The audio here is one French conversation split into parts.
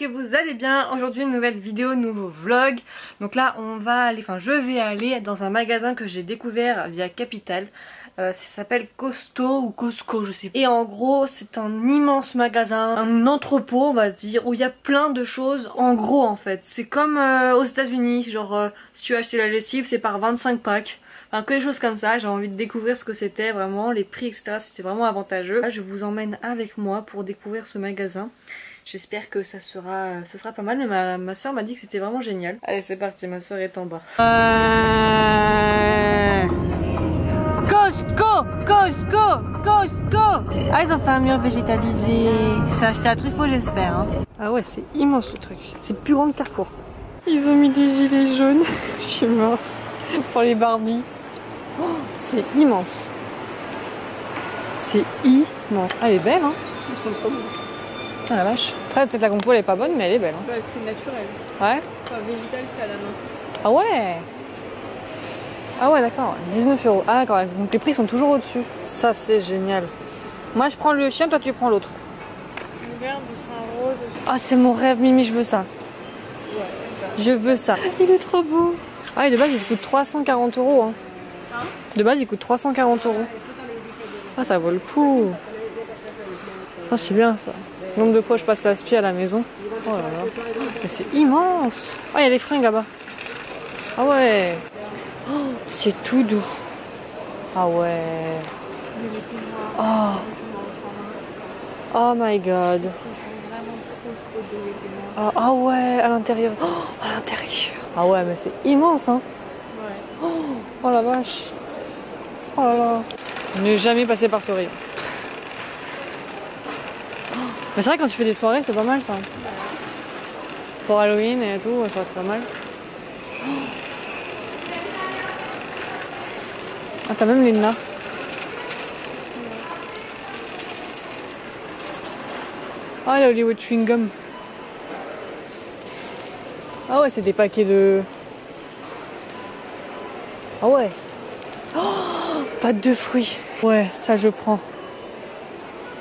que vous allez bien. Aujourd'hui une nouvelle vidéo, nouveau vlog. Donc là on va aller, enfin je vais aller dans un magasin que j'ai découvert via Capital. Euh, ça s'appelle Costo ou Costco je sais pas. Et en gros c'est un immense magasin, un entrepôt on va dire, où il y a plein de choses en gros en fait. C'est comme euh, aux états unis genre euh, si tu veux acheter la lessive c'est par 25 packs. Enfin que des choses comme ça, j'ai envie de découvrir ce que c'était vraiment, les prix etc. C'était vraiment avantageux. Là je vous emmène avec moi pour découvrir ce magasin. J'espère que ça sera, ça sera pas mal, mais ma, ma soeur m'a dit que c'était vraiment génial. Allez c'est parti, ma soeur est en bas. Euh... Costco Costco Costco Ah ils ont fait un mur végétalisé. C'est acheté à Truffaut j'espère. Hein. Ah ouais c'est immense le truc. C'est plus grand que Carrefour. Ils ont mis des gilets jaunes. Je suis morte. Pour les Barbies. Oh, c'est immense. C'est immense. Ah, elle est belle, hein Ils sont trop beaux. Ah la vache. Après, peut-être la compo elle est pas bonne, mais elle est belle. Hein. Bah, c'est naturel. Ouais Pas végétal fait à la main. Ah ouais Ah ouais, d'accord. 19 euros. Ah d'accord, donc les prix sont toujours au-dessus. Ça, c'est génial. Moi, je prends le chien, toi, tu prends l'autre. Ah, c'est mon rêve, Mimi, je veux ça. Ouais, bah. Je veux ça. Il est trop beau. Ah, et de base, il coûte 340 euros. Hein. Hein De base, il coûte 340 euros. Ah, ça vaut le coup. Ah, c'est bien ça. Nombre de fois je passe l'aspi à la maison. Oh là là. Mais c'est immense. Ah, il y a les fringues là-bas. Ah ouais. Oh, c'est tout doux. Ah ouais. Oh. Oh my god. Ah, ah ouais, à l'intérieur. Oh, à l'intérieur. Ah ouais, mais c'est immense, hein. Ouais. Oh la vache. Oh là là. Ne jamais passer par ce rayon. Mais c'est vrai quand tu fais des soirées, c'est pas mal ça. Pour Halloween et tout, ça va être pas mal. Ah, t'as même nains. Ah, le Hollywood Chewing Gum. Ah ouais, c'est des paquets de... Ah ouais. Oh, pâte de fruits. Ouais, ça je prends.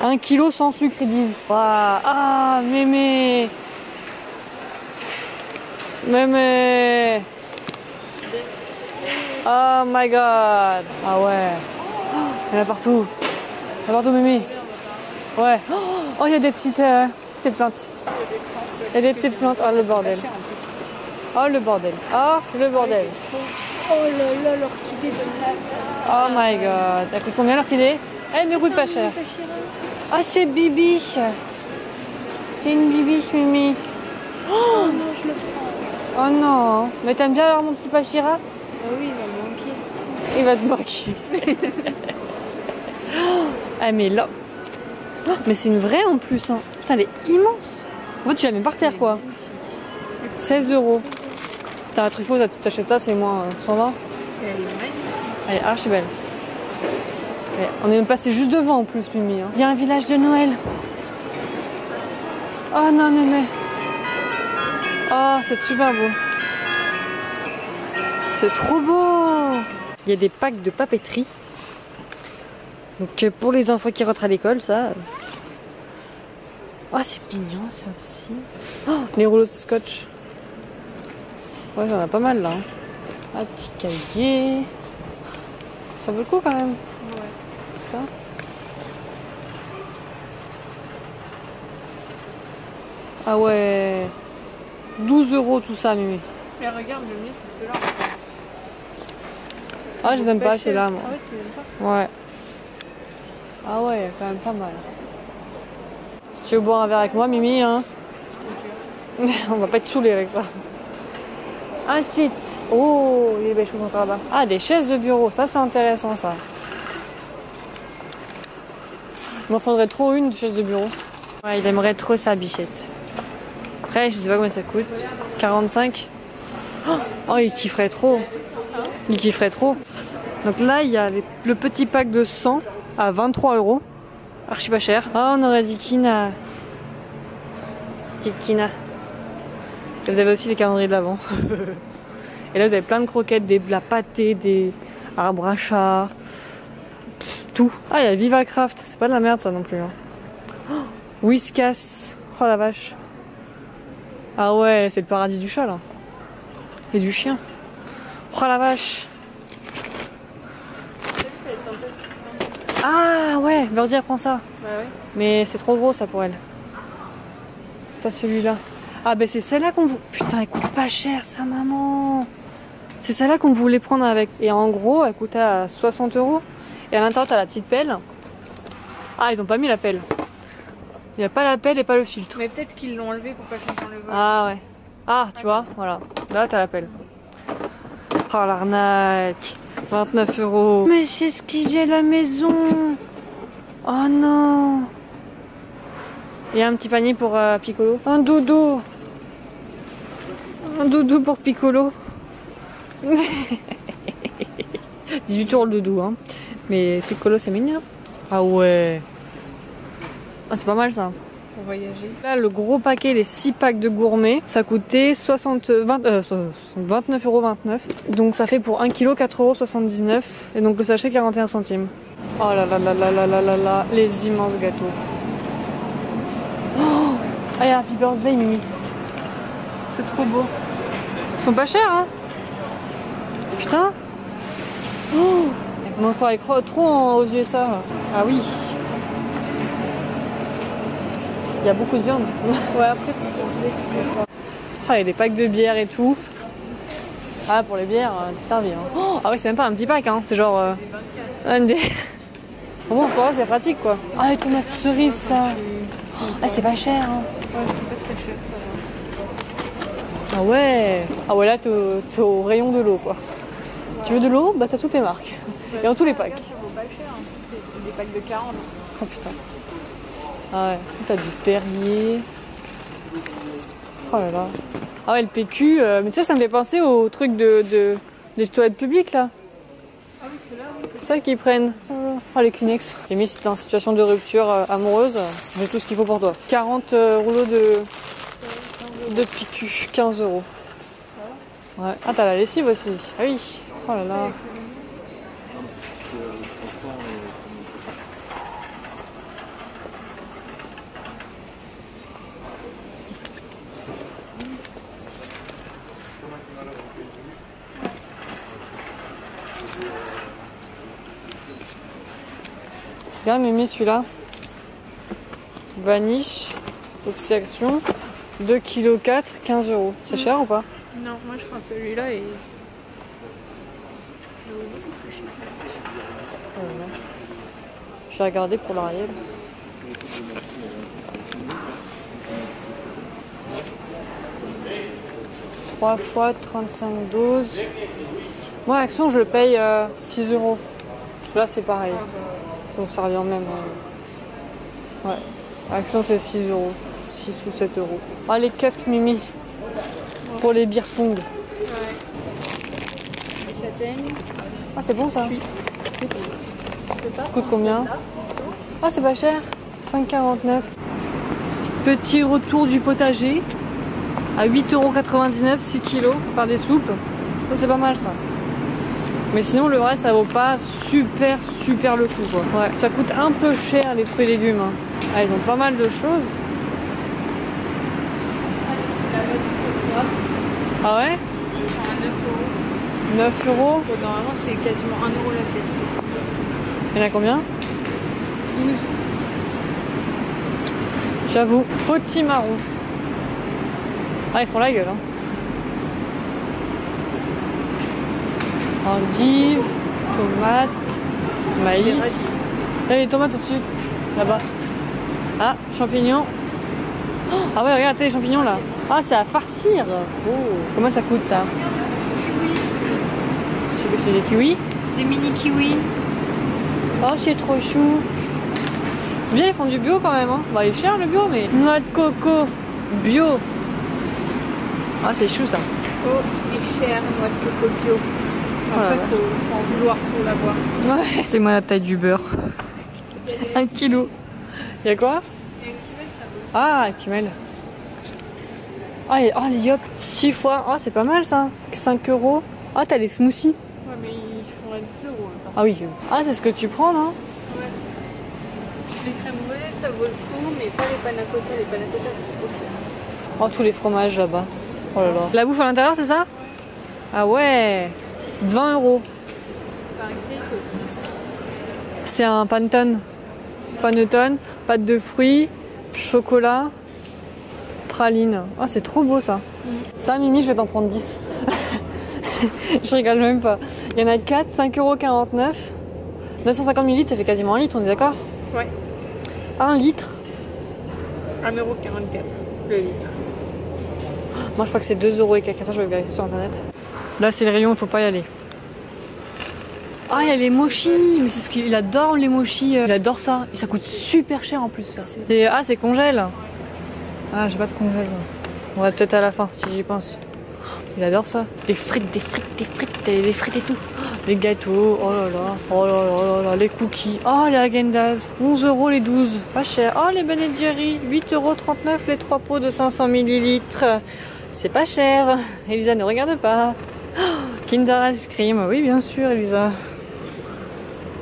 Un kilo sans sucre, ils disent. Waouh. Ah, mémé. Mémé. Oh my god. Ah ouais. Il y en a partout. Il y en a partout, mémé. Ouais. Oh, il y a des petites, euh, petites plantes. Il y a des petites plantes. Oh, le bordel. Oh, le bordel. Oh, le bordel. Oh là là, l'orchidée de la. Oh my god. Elle coûte combien l'orchidée Elle ne coûte pas cher. Ah, c'est bibiche. C'est une bibiche, Mimi. Oh non, je le prends. Oh non. Mais t'aimes bien alors mon petit Pachira? Ah oui, il va me manquer. Il va te moquer. ah, mais là. Oh, mais c'est une vraie en plus. Hein. Putain, elle est immense. En fait, tu la mets par terre, quoi. 16 euros. T'as un truffaut, t'achètes ça, c'est moins euh, 120. Elle est magnifique. Elle est archi belle. On est même passé juste devant en plus, Mimi. hein. Il y a un village de Noël. Oh non, mais Oh, c'est super beau. C'est trop beau. Il y a des packs de papeterie. Donc euh, pour les enfants qui rentrent à l'école, ça. euh. Oh, c'est mignon ça aussi. Oh, les rouleaux de scotch. Ouais, j'en ai pas mal là. hein. Un petit cahier. Ça vaut le coup quand même. Ça. Ah ouais. 12 euros tout ça, Mimi. Mais regarde, le mieux, c'est ceux-là. Ah, je les aime pas ceux-là, moi. Ah ouais, tu les aimes pas Ouais. Ah ouais, quand même pas mal. Si tu veux boire un verre avec moi, Mimi, hein On va pas être saoulés avec ça. Ensuite, oh, il y a des belles choses encore là-bas. Ah, des chaises de bureau, ça c'est intéressant ça. Il m'en faudrait trop une de chaise de bureau. Ouais, il aimerait trop sa bichette. Après, je sais pas combien ça coûte. 45 Oh, il kifferait trop. Il kifferait trop. Donc là, il y a le petit pack de 100 à 23 euros. Archi pas cher. Ah, on aurait dit Kina. Petite Kina. Et vous avez aussi les calendriers de l'avant. Et là, vous avez plein de croquettes, des, de la pâté, des arbres à chat. Tout. Ah, il y a Viva Craft. C'est pas de la merde, ça non plus. Hein. Oh, Whiskas. Oh la vache. Ah ouais, c'est le paradis du chat là. Et du chien. Oh la vache. Ah ouais, Birdie elle prend ça. Bah ouais. Mais c'est trop gros ça pour elle. C'est pas celui-là. Ah ben c'est celle-là qu'on vous... Putain, elle coûte pas cher sa maman. C'est celle-là qu'on voulait prendre avec. Et en gros, elle coûtait à 60 euros. Et à l'intérieur, t'as la petite pelle. Ah, ils ont pas mis la pelle. Il y a pas la pelle et pas le filtre. Mais peut-être qu'ils l'ont enlevé pour pas j'entende le vol. Ah ouais. Ah, tu vois, voilà. Là, t'as la pelle. Oh l'arnaque. 29 euros. Mais c'est ce qui j'ai la maison. Oh non. Il y a un petit panier pour euh, Piccolo. Un doudou. Un doudou pour Piccolo. 18 euros le doudou, hein. Mais Piccolo, c'est mignon. Ah ouais. Ah, c'est pas mal ça. Pour voyager. Là, le gros paquet, les 6 packs de gourmet, ça coûtait 60, 20, euh, 29,29 euros. Donc ça fait pour 1 kg 4,79 euros. Et donc le sachet 41 centimes. Oh là là là là là là là là, les immenses gâteaux. Oh ah, Happy Birthday, Mimi. C'est trop beau. Ils sont pas chers, hein Putain. Oh on cro- trop aux USA. Ah oui. Il y a beaucoup de viande. Ouais, après. Ah, il y a des packs de bière et tout. Ah, pour les bières, euh, t'es servi. Hein. Oh, ah ouais, c'est même pas un petit pack, hein. c'est genre. euh, un des. Bon, en soi, c'est pratique quoi. Ah, les tomates cerises, ça. Ah, c'est pas cher. Hein. Ouais, c'est pas très cher. Ah ouais. Ah ouais, là, au, t'es au rayon de l'eau quoi. Tu veux de l'eau Bah, t'as toutes les marques. Et dans tous les packs. Ça vaut pas cher. hein. C'est c'est des packs de 40. Oh putain. Ah ouais, t'as du Perrier. Oh là là. Ah ouais, le PQ. euh, Mais tu sais, ça me fait penser au truc de, de, des toilettes publiques là. Ah oui, c'est là, oui. C'est ça qu'ils prennent. Oh les Kleenex. Et mais si t'es en situation de rupture euh, amoureuse, j'ai tout ce qu'il faut pour toi. 40 euh, rouleaux de, de PQ, 15 euros. Ouais. Ah, t'as la lessive aussi. Ah oui. Oh là là. Regarde, Mimi, celui-là. Vanish, Oxyaction, 2 kg 4, 15 euros. C'est cher ou pas? Non, moi je prends celui-là et. Vais regarder pour l'Ariel. Trois fois 35 doses. Moi, Action, je le paye euh, 6 euros. Là, c'est pareil. Donc, ça revient même. euh, Ouais. Action, c'est 6 euros. 6 ou 7 euros. Ah, les cups, Mimi. Pour les beer pong. Ouais. Les châtaignes. Ah, c'est bon ça Vite. Ça coûte combien? Ah, c'est pas cher. 5,49. Petit retour du potager. À 8,99€, 6 kilos pour faire des soupes. Ça, c'est pas mal ça. Mais sinon, le reste, ça vaut pas super, super le coup quoi. Ouais, ça coûte un peu cher les fruits et légumes. hein. Ah, ils ont pas mal de choses. Ah ouais? Ils sont à 9 euros. 9 euros? Bon, normalement, c'est quasiment 1 euro la pièce. Il y en a combien 12. J'avoue, potimarron. Ah, ils font la gueule, hein. Endives, tomates, maïs. Il y a les tomates au-dessus, là-bas. Ah, champignons. Ah ouais, regarde, t'as les champignons là. Ah, c'est à farcir. Oh. Comment ça coûte ça? Je sais que c'est des kiwis. C'est des mini kiwis. Oh, c'est trop chou. C'est bien, ils font du bio quand même. Hein. Bah, il est cher le bio, mais. Noix de coco, bio. Ah, c'est chou ça. Oh, et cher, noix de coco bio. Oh là Après, là. faut, faut en vouloir pour l'avoir. Ouais. C'est moi la taille du beurre. Un kilo. Y'a quoi? Ah, Actimel. Ah, et- oh, les yop. 6 fois. Ah, c'est pas mal ça. 5 euros. Ah, t'as les smoothies. Ouais, mais ils font à 10 euros. hein. Ah oui. Ah, c'est ce que tu prends, non? Les crèmes brûlées, ça vaut le coup, mais pas les panna cotta. Les panna cotta sont trop chers. Oh, tous les fromages là-bas. Oh là là. La bouffe à l'intérieur, c'est ça? Ah ouais 20 euros. C'est un panettone. Panettone, pâte de fruits, chocolat, praline. Ah, c'est trop beau ça. Ça, Mimi, je vais t'en prendre 10. je rigole même pas. Il y en a 4, 5,49€. 950 ml, ça fait quasiment un litre, on est d'accord? Ouais. Un litre? 1,44€ le litre. Moi, je crois que c'est 2 euros et quelques. Attends, je vais vérifier sur internet. Là, c'est le rayon, il faut pas y aller. Ah, il y a les mochis, mais c'est ce qu'il adore les mochis. Il adore ça. Et ça coûte super cher en plus. Ça. Ah, c'est congèle. Ah, j'ai pas de congèle. On va peut-être à la fin si j'y pense. Il adore ça. Des frites, des frites, des frites, des, frites et tout. Les gâteaux, oh là là, oh là là là là, les cookies, oh les Häagen-Dazs, 11 euros les 12, pas cher. Oh les Ben Jerry, 8,39 euros les 3 pots de 500 millilitres. C'est pas cher. Elisa ne regarde pas. Oh, Kinder Ice Cream, oui bien sûr Elisa.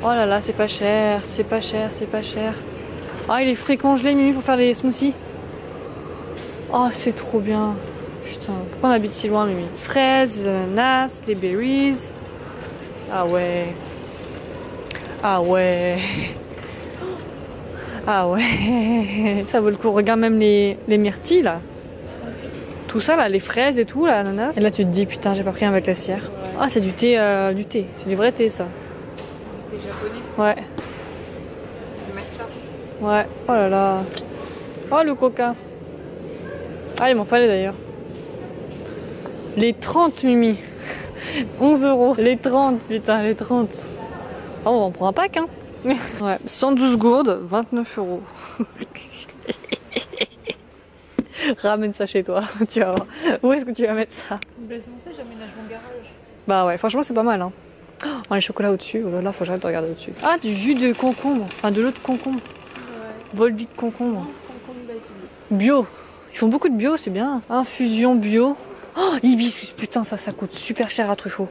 Oh là là, c'est pas cher, c'est pas cher, c'est pas cher. Ah, et les fruits congelés, Mimi, pour faire les smoothies. Oh, c'est trop bien. Putain, pourquoi on habite si loin, Mimi Fraises, ananas, les berries. Ah ouais. Ah ouais. Ah ouais. Ça vaut le coup. Regarde même les, les myrtilles, là. Tout ça, là, les fraises et tout, là, ananas. Et là, tu te dis, putain, j'ai pas pris un avec la cire. Ah, c'est du thé, euh, du thé. C'est du vrai thé, ça. T'es japonais Ouais. Du matcha Ouais. Oh là là. Oh le coca. Ah il m'en fallait d'ailleurs. Les 30 Mimi. 11 euros. Les 30 putain les 30. Oh on prend un pack hein. Ouais. 112 gourdes, 29 euros. Ramène ça chez toi, tu vas voir. Où est-ce que tu vas mettre ça? Ben c'est pour ça que j'aménage mon garage. Bah ouais, franchement c'est pas mal hein. Oh les chocolats au-dessus, oh là là, faut que j'arrête de regarder au-dessus. Ah du jus de concombre, enfin de l'eau de concombre. Ouais. Volvic concombre. Concombre. Bio. Ils font beaucoup de bio, c'est bien. Infusion bio. Oh, hibiscus, putain, ça, ça coûte super cher à Truffaut.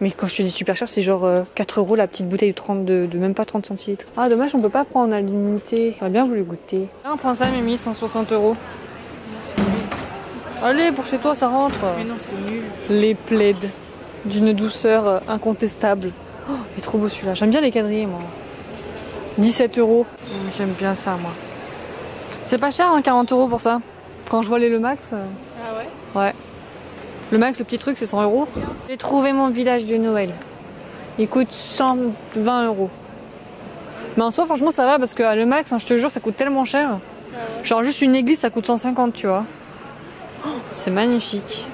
Mais quand je te dis super cher, c'est genre euh, 4 euros la petite bouteille de, 30 de, de même pas 30 centilitres. Ah, dommage, on peut pas prendre à l'unité. J'aurais bien voulu goûter. Là, on prend ça, Mimi, 160 euros. Allez, pour chez toi, ça rentre. Mais non, c'est nul. Les plaids d'une douceur euh, incontestable. Oh, il est trop beau celui-là. J'aime bien les quadrillés, moi. 17 euros. Hum, J'aime bien ça, moi. C'est pas cher, hein, 40 euros pour ça. Quand je vois les Le Max, euh, Ah ouais? Ouais. Le Max, le petit truc, c'est 100 euros. J'ai trouvé mon village de Noël. Il coûte 120 euros. Mais en soi, franchement, ça va parce que à Le Max, hein, je te jure, ça coûte tellement cher. Genre, juste une église, ça coûte 150, tu vois. Oh, c'est magnifique.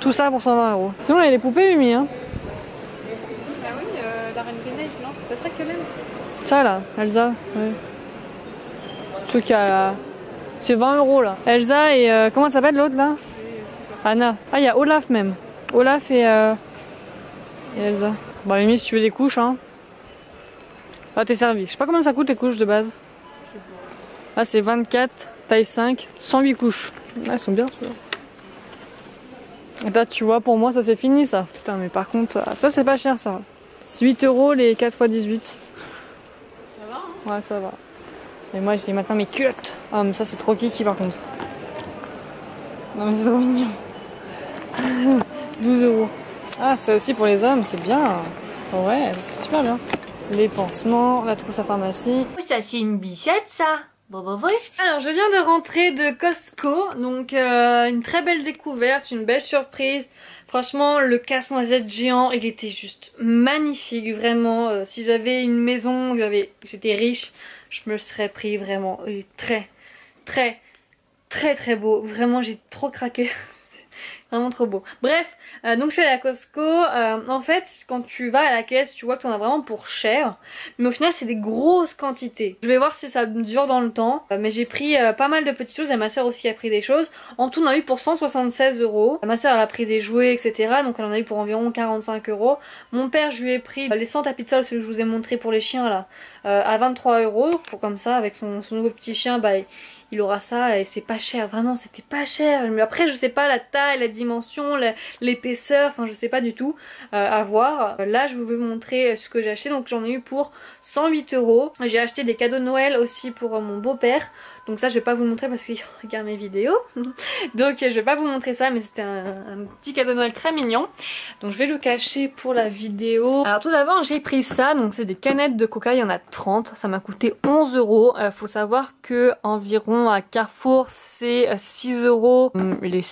Tout ça pour 120 euros. Sinon, il y a les poupées, Mimi. Hein. Bah oui, euh, la Reine des Neiges, non C'est pas ça qu'elle aime Ça, là, Elsa. Ouais. Le truc à. C'est 20 euros, là. Elsa et. euh, comment elle s'appelle l'autre, là? Anna. Ah, il y a Olaf même. Olaf et, euh, et Elsa. Bon, Mimi, si tu veux des couches, hein. Là, t'es servi. Je sais pas combien ça coûte les couches de base. Là, c'est 24, taille 5, 108 couches. Ah, elles sont bien. Et Là, tu vois, pour moi, ça c'est fini, ça. Putain, mais par contre, euh, ça, c'est pas cher, ça. 8 euros les 4 x 18. Ça va, hein Ouais, ça va. Et moi, j'ai maintenant mes culottes. Ah, mais ça, c'est trop kiki par contre. Non, mais c'est trop mignon. 12 euros. Ah, ça aussi pour les hommes, c'est bien. Ouais, c'est super bien. Les pansements, la trousse à pharmacie. Ça, c'est une bichette, ça. Bon, bah, ouais. Alors, je viens de rentrer de Costco, donc euh, une très belle découverte, une belle surprise. Franchement, le casse-noisette géant, il était juste magnifique, vraiment. Euh, si j'avais une maison, j'étais riche, je me le serais pris vraiment. Il est très, très, très très beau. Vraiment, j'ai trop craqué. Vraiment trop beau. Bref, euh, donc je suis allée à Costco. Euh, en fait, quand tu vas à la caisse, tu vois que tu en as vraiment pour cher. Mais au final, c'est des grosses quantités. Je vais voir si ça dure dans le temps. Euh, mais j'ai pris pas mal de petites choses et ma soeur aussi a pris des choses. En tout, on en a eu pour 176 euros. Ma soeur, elle a pris des jouets, etc. Donc elle en a eu pour environ 45 euros. Mon père, je lui ai pris les 100 tapis de sol, celui que je vous ai montré pour les chiens là, à 23 euros. Comme ça, avec son, nouveau petit chien, bah il aura ça et c'est pas cher. Vraiment, c'était pas cher. Mais après, je sais pas la taille, la dimension, la- enfin je sais pas du tout euh, à voir. Euh, Là je vais vous montrer ce que j'ai acheté, donc j'en ai eu pour 108 euros. J'ai acheté des cadeaux de Noël aussi pour euh, mon beau-père, Donc ça je vais pas vous montrer parce qu'il regarde mes vidéos. Donc je vais pas vous montrer ça mais c'était un, petit cadeau de Noël très mignon. Donc je vais le cacher pour la vidéo. Alors tout d'abord j'ai pris ça, donc c'est des canettes de coca, il y en a 30. Ça m'a coûté 11 euros. Euh, faut savoir que environ à Carrefour c'est 6 euros les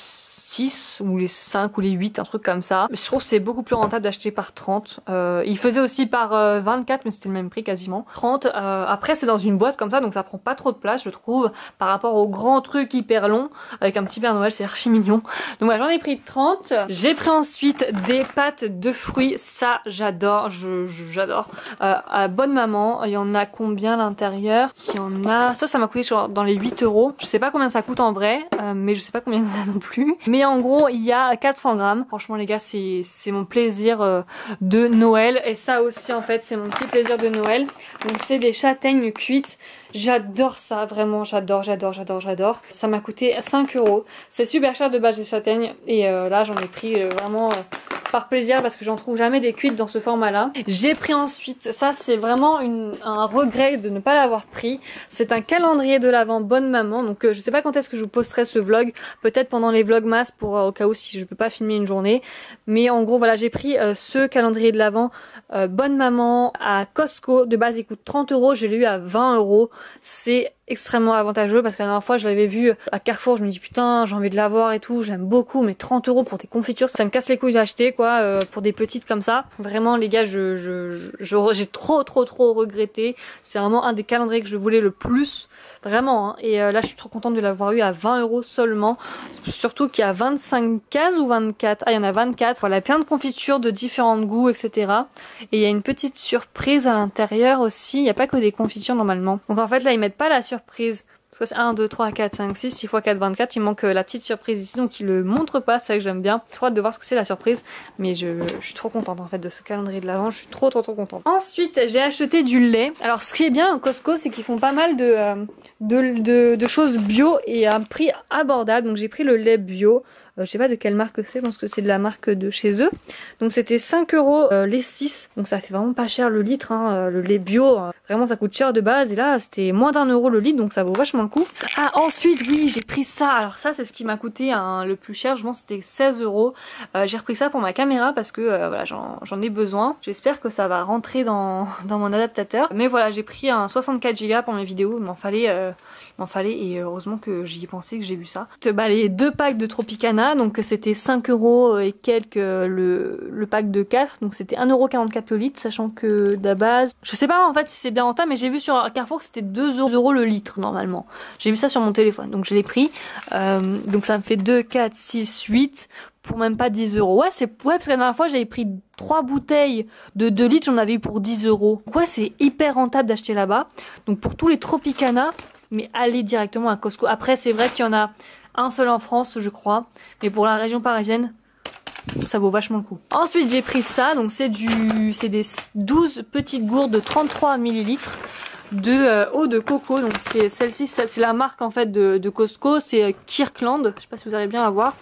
6 ou les 5 ou les 8, un truc comme ça. Je trouve que c'est beaucoup plus rentable d'acheter par 30. Euh, il faisait aussi par euh, 24 mais c'était le même prix quasiment. 30, euh, après c'est dans une boîte comme ça donc ça prend pas trop de place je trouve par rapport aux grands trucs hyper longs avec un petit Père Noël c'est archi mignon. Donc voilà j'en ai pris 30. J'ai pris ensuite des pâtes de fruits, ça j'adore, j'adore. Euh, à Bonne Maman, il y en a combien à l'intérieur? Il y en a, ça ça m'a coûté genre dans les 8 euros. Je sais pas combien ça coûte en vrai euh, mais je sais pas combien il y en a non plus. Mais en gros il y a 400 grammes. Franchement les gars c'est mon plaisir euh, de Noël et ça aussi en fait c'est mon petit plaisir de Noël. Donc c'est des châtaignes cuites. J'adore ça, vraiment, j'adore, j'adore, j'adore, j'adore. Ça m'a coûté 5 euros. C'est super cher de base des châtaignes et euh, là j'en ai pris euh, vraiment par plaisir parce que j'en trouve jamais des cuites dans ce format là. J'ai pris ensuite, ça c'est vraiment un regret de ne pas l'avoir pris. C'est un calendrier de l'avant Bonne Maman. Donc je sais pas quand est-ce que je vous posterai ce vlog. Peut-être pendant les vlogmas pour au cas où si je peux pas filmer une journée. Mais en gros voilà j'ai pris ce calendrier de l'avant Bonne Maman à Costco. De base il coûte 30 euros. Je l'ai eu à 20 euros c'est extrêmement avantageux parce que la dernière fois je l'avais vu à Carrefour, je me dis putain j'ai envie de l'avoir et tout, j'aime beaucoup mais 30 euros pour des confitures ça me casse les couilles d'acheter quoi euh, pour des petites comme ça. Vraiment les gars je j'ai je, trop trop trop regretté. C'est vraiment un des calendriers que je voulais le plus vraiment hein. et euh, là je suis trop contente de l'avoir eu à 20 euros seulement surtout qu'il y a 25 cases ou 24 ah il y en a 24 voilà plein de confitures de différents goûts etc et il y a une petite surprise à l'intérieur aussi il n'y a pas que des confitures normalement donc en fait là ils mettent pas la surprise parce que c'est 1, 2, 3, 4, 5, 6, 6 x 4, 24. Il manque euh, la petite surprise ici, donc il le montre pas, c'est ça que j'aime bien. J'ai trop hâte de voir ce que c'est la surprise, mais je, suis trop contente en fait de ce calendrier de l'avant, je suis trop trop trop contente. Ensuite, j'ai acheté du lait. Alors ce qui est bien au Costco, c'est qu'ils font pas mal de, euh, de, de, de, choses bio et à un prix abordable. Donc j'ai pris le lait bio. Euh, je sais pas de quelle marque c'est, je pense que c'est de la marque de chez eux. Donc c'était 5 euros euh, les 6, donc ça fait vraiment pas cher le litre, hein, euh, le lait bio, vraiment ça coûte cher de base, et là c'était moins d'un euro le litre, donc ça vaut vachement le coup. Ah ensuite oui j'ai pris ça, alors ça c'est ce qui m'a coûté hein, le plus cher, je pense c'était 16 euros. j'ai repris ça pour ma caméra parce que voilà j'en ai besoin, j'espère que ça va rentrer dans, dans mon adaptateur. Mais voilà j'ai pris un 64 Go pour mes vidéos, il m'en fallait, fallait et heureusement que j'y ai pensé, que j'ai vu ça. Bah, les deux packs de Tropicana donc c'était 5 euros et quelques euh, le, pack de 4, donc c'était 1,44€ le litre, sachant que de base, je sais pas en fait si c'est bien rentable, mais j'ai vu sur Carrefour que c'était 2 euros le litre normalement. J'ai vu ça sur mon téléphone, donc je l'ai pris. Euh, donc ça me fait 2, 4, 6, 8 pour même pas 10 euros. Ouais, c'est ouais, parce que la dernière fois j'avais pris 3 bouteilles de 2 litres, j'en avais eu pour 10 euros. Ouais, c'est hyper rentable d'acheter là-bas. Donc pour tous les Tropicana, mais allez directement à Costco. Après, c'est vrai qu'il y en a un seul en France, je crois. Mais pour la région parisienne, ça vaut vachement le coup. Ensuite, j'ai pris ça. Donc, c'est du, c'est des 12 petites gourdes de 33 millilitres de euh, eau de coco. Donc c'est celle-ci, c'est la marque en fait de, Costco, c'est euh, Kirkland. Je sais pas si vous allez bien la voir.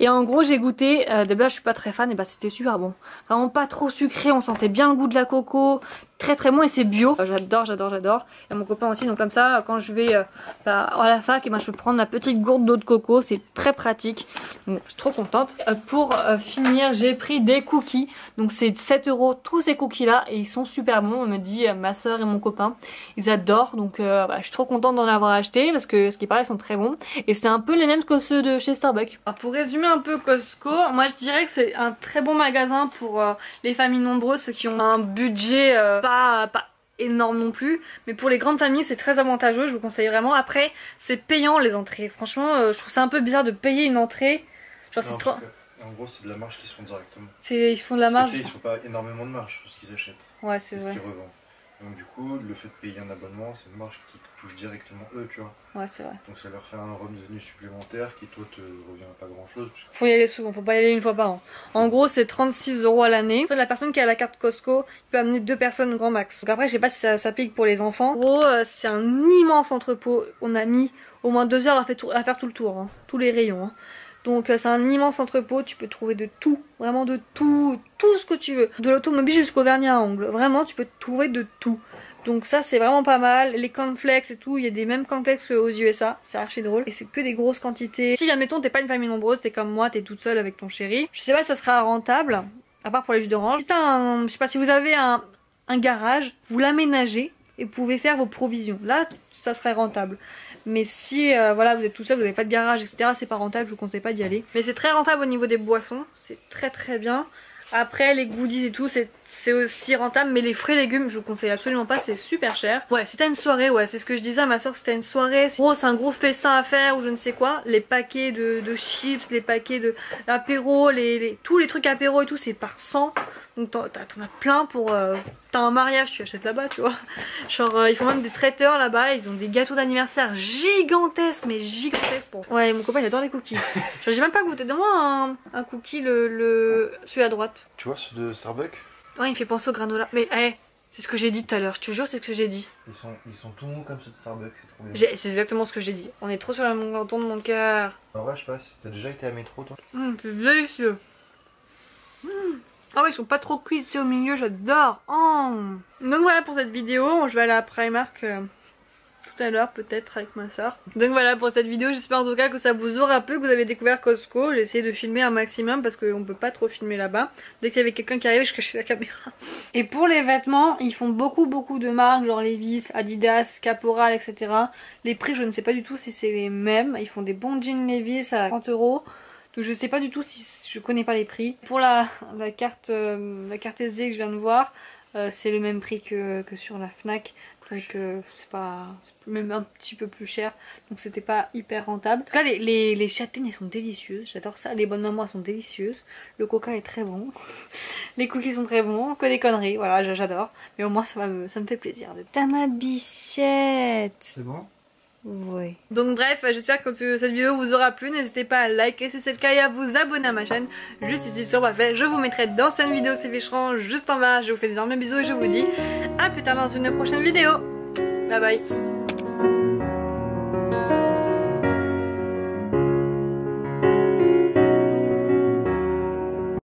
Et en gros j'ai goûté, euh, base je suis pas très fan, et bah c'était super bon. Vraiment pas trop sucré, on sentait bien le goût de la coco, très très bon et c'est bio. J'adore, j'adore, j'adore. Et mon copain aussi, donc comme ça, quand je vais euh, bah, à la fac, et ben, je peux prendre ma petite gourde d'eau de coco, c'est très pratique. Donc je suis trop contente. Euh, pour euh, finir, j'ai pris des cookies. Donc c'est 7 euros tous ces cookies là et ils sont super bons. On me dit ma soeur et mon copain, ils adorent. Donc bah, je suis trop contente d'en avoir acheté parce que ce qui paraît, ils sont très bons. Et c'est un peu les mêmes que ceux de chez Starbucks. Alors, pour résumer un peu Costco, moi je dirais que c'est un très bon magasin pour les familles nombreuses, ceux qui ont un budget pas, énorme non plus mais pour les grandes familles c'est très avantageux je vous conseille vraiment. Après c'est payant les entrées. Franchement euh, je trouve ça un peu bizarre de payer une entrée. Genre c'est trop en gros c'est de la marge qu'ils se font directement. Ils font de la marge. ils font pas énormément de marge sur ce qu'ils achètent. Ouais c'est vrai ce qu'ils revendent. Donc du coup, le fait de payer un abonnement, c'est une marge qui touche directement eux, tu vois. Ouais, c'est vrai. Donc ça leur fait un revenu supplémentaire qui toi te revient pas grand chose. Faut y aller souvent, faut pas y aller une fois par an. En gros, c'est 36 euros à l'année. La personne qui a la carte Costco, peut amener deux personnes grand max. Donc après, je sais pas si ça s'applique pour les enfants. En gros, euh, c'est un immense entrepôt. On a mis au moins deux heures à faire tout, à faire tout le tour, hein. tous les rayons. Hein. Donc euh, c'est un immense entrepôt, tu peux trouver de tout, vraiment de tout, tout ce que tu veux. De l'automobile jusqu'au vernis à ongles, vraiment tu peux trouver de tout. Donc ça c'est vraiment pas mal. Les cornflakes et tout, il y a des mêmes cornflakes qu'aux USA, c'est archi drôle. Et c'est que des grosses quantités. Si admettons t'es pas une famille nombreuse, t'es comme moi, t'es toute seule avec ton chéri. Je sais pas si ça sera rentable, à part pour les jus d'orange. Si un, je sais pas si vous avez un, un garage, vous l'aménagez et vous pouvez faire vos provisions. Là ça serait rentable. Mais si euh, voilà vous êtes tout seul, vous n'avez pas de garage, etc. C'est pas rentable, je vous conseille pas d'y aller. Mais c'est très rentable au niveau des boissons, c'est très très bien. Après les goodies et tout c'est aussi rentable mais les fruits et légumes je vous conseille absolument pas c'est super cher. Ouais si t'as une soirée ouais c'est ce que je disais à ma soeur si t'as une soirée gros c'est un gros festin à faire ou je ne sais quoi les paquets de, de chips les paquets de apéro les, les, tous les trucs apéro et tout c'est par 100 donc t'en as plein pour... Euh, t'as un mariage, tu achètes là-bas, tu vois. Genre, euh, ils font même des traiteurs là-bas, ils ont des gâteaux d'anniversaire gigantesques, mais gigantesques. Pour... Ouais, mon copain, il adore les cookies. J'ai même pas goûté. Donne-moi un, un, cookie, le, le, celui à droite. Tu vois, celui de Starbucks? Ouais, il me fait penser au granola. Mais, hé, c'est ce que j'ai dit tout à l'heure, je te jure, c'est ce que j'ai dit. Ils sont, ils sont tout mous comme ceux de Starbucks, c'est trop bien. C'est exactement ce que j'ai dit. On est trop sur la même de mon cœur. En vrai, je sais pas, t'as déjà été à métro, toi? Hum, c'est délicieux. Mmh. Ah ouais, ils sont pas trop cuits au milieu, j'adore. Oh. Donc voilà pour cette vidéo, je vais aller à Primark euh, tout à l'heure peut-être avec ma soeur. Donc voilà pour cette vidéo, j'espère en tout cas que ça vous aura plu, que vous avez découvert Costco. J'ai essayé de filmer un maximum parce qu'on peut pas trop filmer là-bas. Dès qu'il y avait quelqu'un qui arrivait, je cachais la caméra. Et pour les vêtements, ils font beaucoup beaucoup de marques, genre Levi's, Adidas, Caporal, etc. Les prix, je ne sais pas du tout si c'est les mêmes. Ils font des bons jeans Levi's à 30 euros. Donc je sais pas du tout si je connais pas les prix. Pour la, carte euh, la carte SD que je viens de voir, euh, c'est le même prix que sur la Fnac. Donc euh, c'est pas même un petit peu plus cher. Donc c'était pas hyper rentable. En tout cas les, les, les châtaignes elles sont délicieuses. J'adore ça. Les bonnes mamans elles sont délicieuses. Le coca est très bon. les cookies sont très bons. Que des conneries. Voilà j'adore. Mais au moins ça, va me, ça me fait plaisir. Tama bichette. C'est bon? Donc bref, j'espère que cette vidéo vous aura plu. N'hésitez pas à liker si c'est le cas et à vous abonner à ma chaîne. Juste ici sur ma fait, je vous mettrai dans cette vidéo ces ficherons juste en bas. Je vous fais d'énormes bisous et je vous dis à plus tard dans une prochaine vidéo. Bye bye.